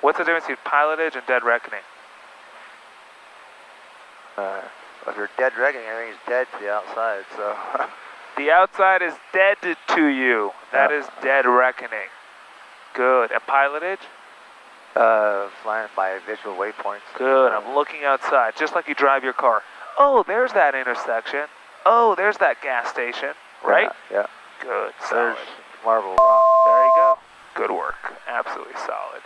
What's the difference between pilotage and dead reckoning? Uh, if you're dead reckoning, everything's dead to the outside, so. the outside is dead to you. That Yeah. is dead reckoning. Good. And pilotage? uh, flying by visual waypoints. Good. I'm looking outside, just like you drive your car. Oh, there's that intersection. Oh, there's that gas station. Right? Yeah. yeah. Good. There's Marble Rock. There you go. Good work. Absolutely solid.